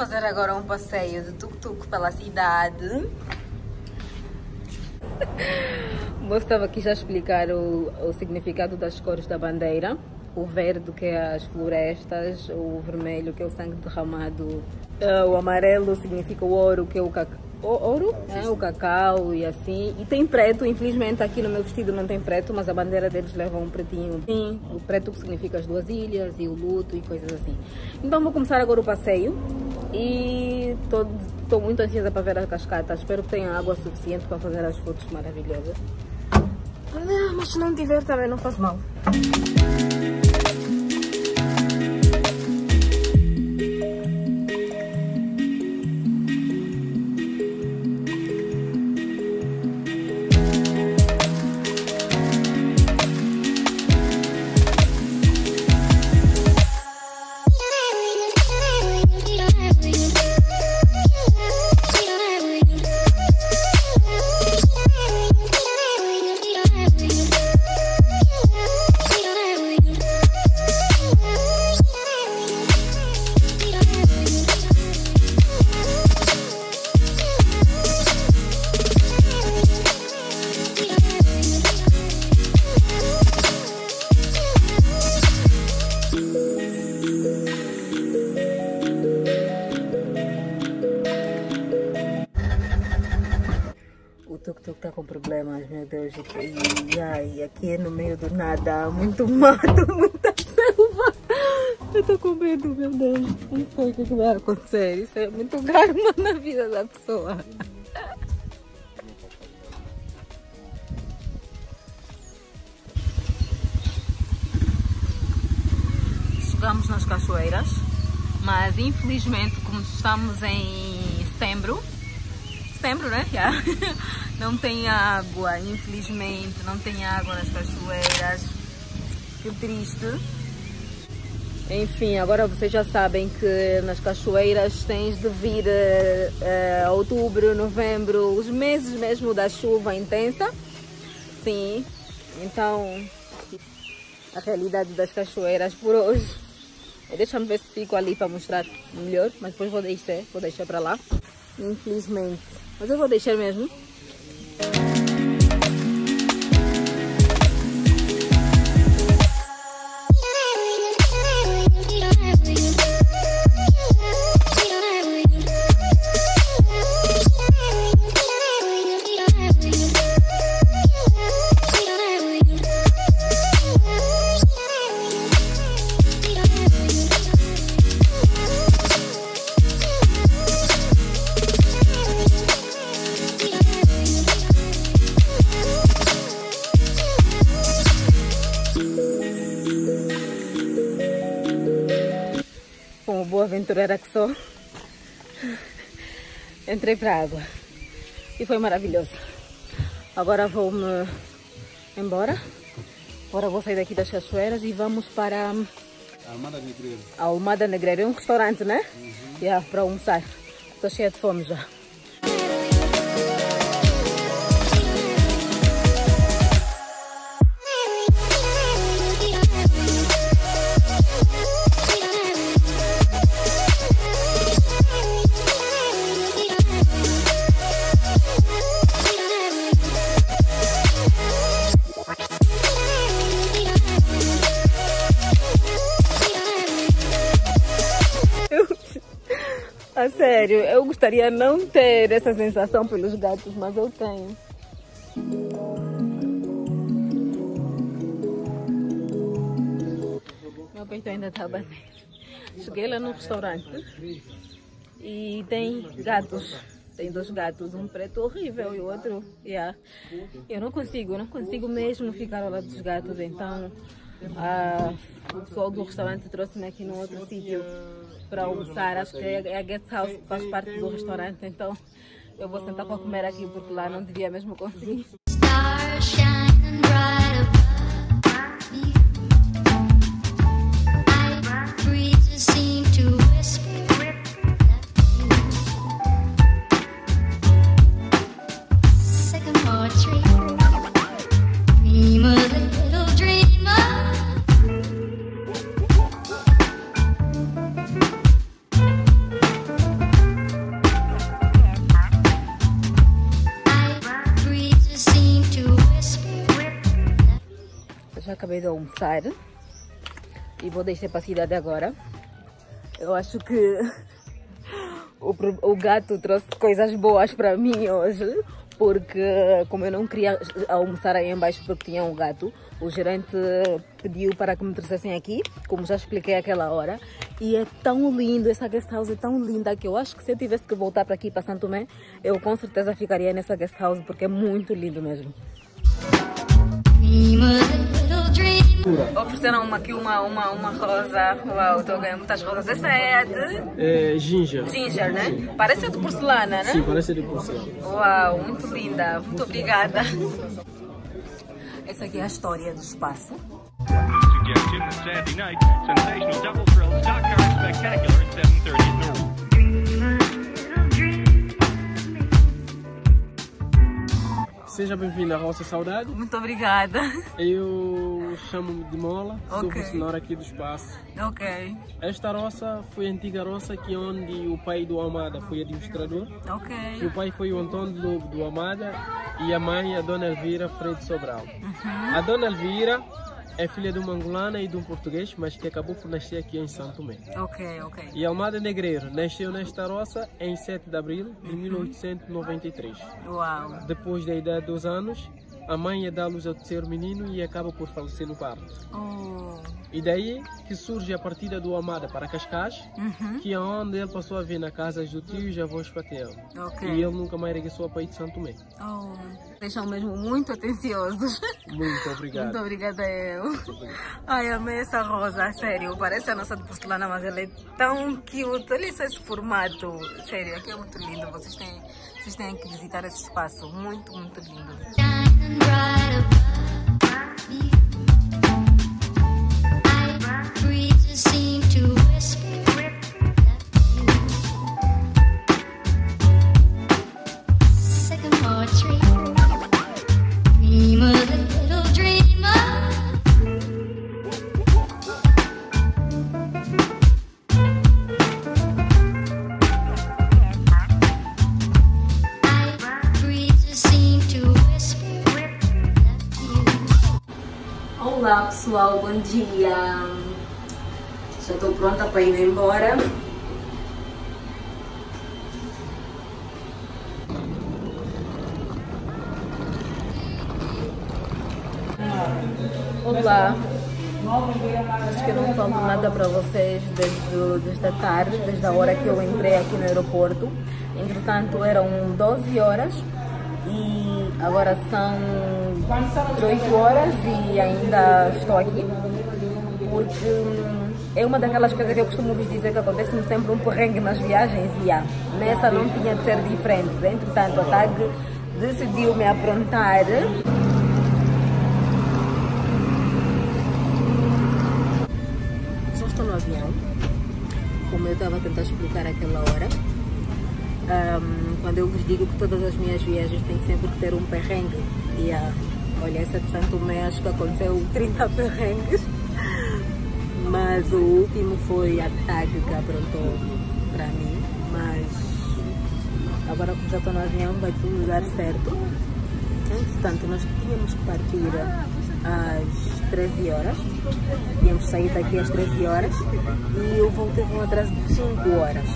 fazer agora um passeio de tuk-tuk pela cidade. O moço estava aqui já a explicar o, o significado das cores da bandeira. O verde, que é as florestas, o vermelho, que é o sangue derramado, uh, o amarelo significa o ouro, que é o cacau ouro, né? o cacau e assim. E tem preto, infelizmente aqui no meu vestido não tem preto, mas a bandeira deles leva um pretinho. Sim, o preto que significa as duas ilhas e o luto e coisas assim. Então vou começar agora o passeio e estou muito ansiosa para ver a cascata. Espero que tenha água suficiente para fazer as fotos maravilhosas. Mas se não tiver também não faz mal. Tá com problemas, meu Deus. E, e, aqui é no meio do nada, muito mato, muita selva. Eu tô com medo, meu Deus. Não sei o que vai acontecer. Isso é muito karma na vida da pessoa. Chegamos nas cachoeiras, mas infelizmente, como estamos em setembro, setembro, né? Yeah. Não tem água, infelizmente, não tem água nas cachoeiras. Que triste. Enfim, agora vocês já sabem que nas cachoeiras tens de vir uh, outubro, novembro, os meses mesmo da chuva intensa. Sim, então a realidade das cachoeiras por hoje. Deixa-me ver se fico ali para mostrar melhor, mas depois vou deixar, vou deixar para lá. Infelizmente. Mas eu vou deixar mesmo. Aventureira que sou, entrei para a água e foi maravilhoso. Agora vou-me embora. Agora vou sair daqui das cachoeiras e vamos para Almada Negreiro. Almada Negreiro. É um restaurante, né? Uhum. Yeah, para almoçar. Estou cheia de fome já. A sério, eu gostaria não ter essa sensação pelos gatos, mas eu tenho. Meu peito ainda está batendo. Cheguei lá no restaurante e tem gatos. Tem dois gatos, um preto horrível e o outro, yeah. Eu não consigo, não consigo mesmo ficar ao lado dos gatos, então ah, o pessoal do restaurante trouxe-me aqui num outro sítio para almoçar. Acho que é a guest house que faz parte do restaurante, então eu vou sentar para comer aqui porque lá não devia mesmo conseguir. Acabei de almoçar e vou descer para a cidade agora. Eu acho que o, o gato trouxe coisas boas para mim hoje, porque como eu não queria almoçar aí embaixo porque tinha um gato, o gerente pediu para que me trouxessem aqui, como já expliquei aquela hora. E é tão lindo, essa guest house é tão linda que eu acho que se eu tivesse que voltar para aqui, para Santo Tomé, eu com certeza ficaria nessa guest house porque é muito lindo mesmo. Ofereceram uma, aqui uma, uma, uma rosa. Uau, estou ganhando muitas rosas. Essa é de. É ginger. Ginger, né? Sim. Parece de porcelana, né? Sim, parece de porcelana. Uau, muito linda. Muito obrigada. Essa aqui é a história do espaço. Seja bem-vindo à Roça Saudade. Muito obrigada. Eu chamo-me de Mola, okay. sou funcionário aqui do espaço. Ok. Esta roça foi a antiga roça que onde o pai do Amada foi administrador. Ok. E o pai foi o Antônio Lobo do Amada e a mãe a Dona Elvira Freire Sobral. Uhum. A Dona Elvira é filha de uma angolana e de um português, mas que acabou por nascer aqui em Santo Tomé. Ok, ok. E Almada Negreiro nasceu nesta roça em 7 de abril de 1893. Uau! Depois da idade dos anos, a mãe ia dar luz ao terceiro menino e acaba por falecer no parto. Oh. E daí que surge a partida do Amada para Cascais, uhum. que é onde ele passou a vir na casa do tio e avós paternos. Okay. E ele nunca mais regressou ao país de Santo Tomé. Oh. Deixam mesmo muito atenciosos. Muito obrigado. muito obrigada eu. Ai, amei essa rosa, sério. Parece a nossa de porcelana, mas ela é tão cute. Olha só esse formato. Sério, aqui é muito lindo. Vocês têm, vocês têm que visitar esse espaço. Muito, muito lindo. Right above me. Olá pessoal, bom dia! Já estou pronta para ir embora. Olá! Acho que não falo nada para vocês desde, desde a tarde, desde a hora que eu entrei aqui no aeroporto. Entretanto, eram 12 horas e agora são 18 horas e ainda estou aqui porque hum, é uma daquelas coisas que eu costumo vos dizer que acontece-me sempre um perrengue nas viagens e ah, nessa não tinha de ser diferente. Entretanto, a TAG decidiu me aprontar Só estou no avião, como eu estava a tentar explicar aquela hora. Um, quando eu vos digo que todas as minhas viagens têm sempre que ter um perrengue. E a, olha, essa de Santo Tomé acho que aconteceu 30 perrengues. Mas o último foi a TAG que aprontou para mim. Mas agora que já estou no avião vai tudo dar certo. Entretanto, nós tínhamos que partir às 13 horas. Tínhamos saído daqui às 13 horas e o voo teve um atraso de 5 horas.